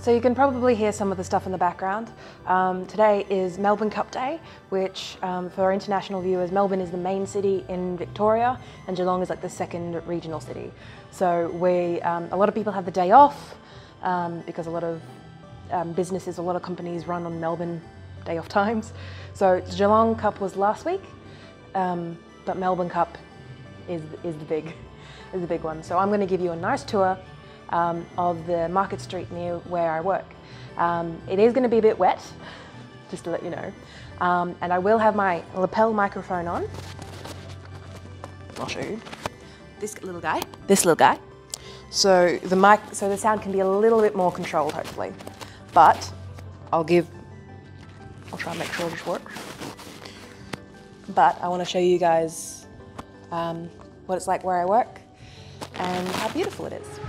So you can probably hear some of the stuff in the background. Um, today is Melbourne Cup Day, which um, for international viewers, Melbourne is the main city in Victoria and Geelong is like the second regional city. So we, um, a lot of people have the day off um, because a lot of um, businesses, a lot of companies run on Melbourne day off times. So Geelong Cup was last week, um, but Melbourne Cup is, is the big, is the big one. So I'm going to give you a nice tour um, of the Market Street near where I work. Um, it is going to be a bit wet, just to let you know. Um, and I will have my lapel microphone on. I'll show you. This little guy. This little guy. So the mic, so the sound can be a little bit more controlled, hopefully. But I'll give. I'll try and make sure this works. But I want to show you guys um, what it's like where I work and how beautiful it is.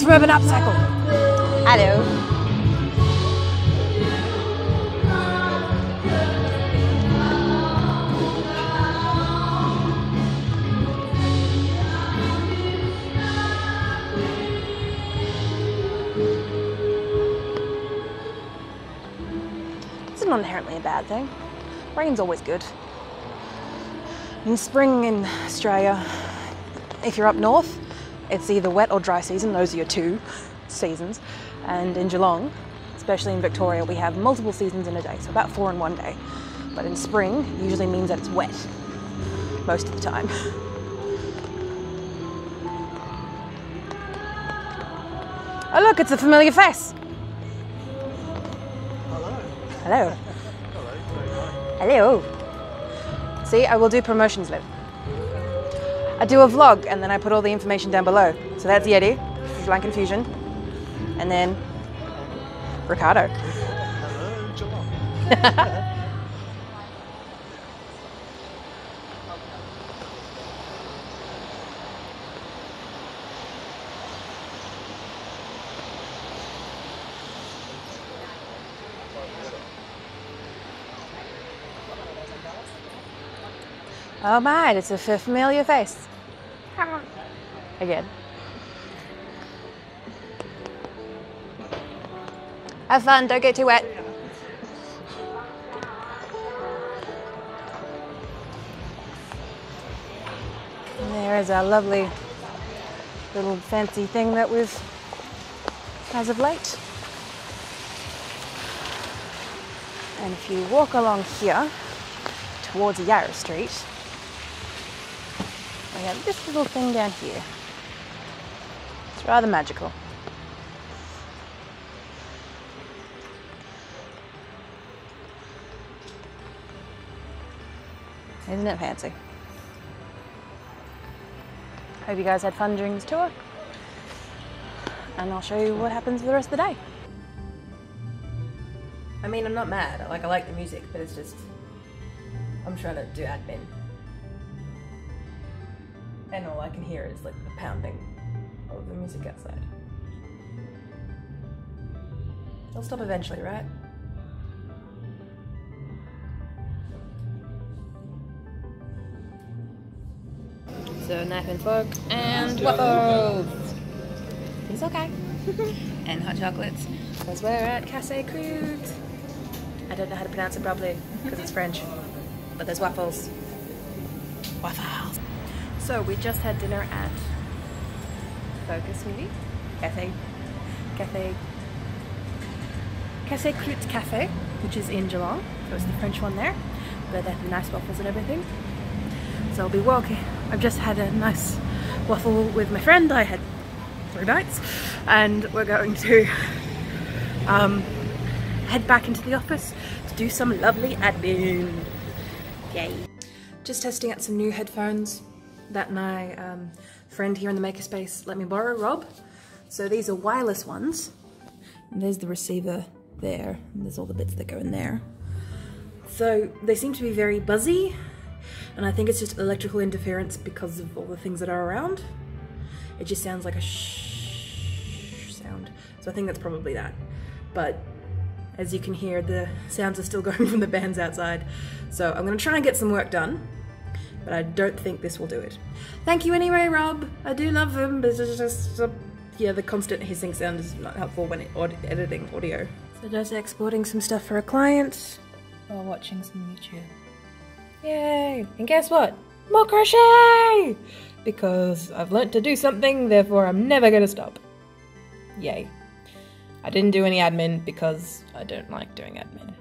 From Urban Upcycle. Hello. It's not inherently a bad thing. Rain's always good. In spring in Australia, if you're up north, it's either wet or dry season. Those are your two seasons. And in Geelong, especially in Victoria, we have multiple seasons in a day, so about four in one day. But in spring, usually means that it's wet most of the time. Oh look, it's a familiar face. Hello. Hello. Hello. See, I will do promotions live. I do a vlog and then I put all the information down below. So that's Yeti, Lankan Fusion, and then Riccardo. Oh my, it's a familiar face. Again. Have fun, don't get too wet. And there is our lovely little fancy thing that we've as of late. And if you walk along here towards Yarra Street, we have this little thing down here. It's rather magical. Isn't it fancy? Hope you guys had fun during this tour. And I'll show you what happens for the rest of the day. I mean, I'm not mad. Like, I like the music, but it's just... I'm trying to do admin. And all I can hear is, like, the pounding of the music outside. It'll stop eventually, right? So knife and fork and waffles. It's okay. and hot chocolates. Because we're at Casse Croûte. I don't know how to pronounce it properly because it's French. But there's waffles. Waffles. So we just had dinner at Focus Movie. Cafe. Cafe. Casse Croûte Cafe, which is in Geelong. So it's the French one there. But they have nice waffles and everything. So I'll be walking. I've just had a nice waffle with my friend. I had three bites. And we're going to um, head back into the office to do some lovely admin. Yay. Just testing out some new headphones that my um, friend here in the makerspace let me borrow, Rob. So these are wireless ones. And there's the receiver there. And there's all the bits that go in there. So they seem to be very buzzy and I think it's just electrical interference because of all the things that are around. It just sounds like a shh sound. So I think that's probably that. But as you can hear, the sounds are still going from the bands outside. So I'm gonna try and get some work done, but I don't think this will do it. Thank you anyway, Rob. I do love them, but it's just, uh, yeah, the constant hissing sound is not helpful when it, editing audio. So just exporting some stuff for a client while watching some YouTube. Yay! And guess what? More crochet! Because I've learnt to do something, therefore I'm never gonna stop. Yay. I didn't do any admin because I don't like doing admin.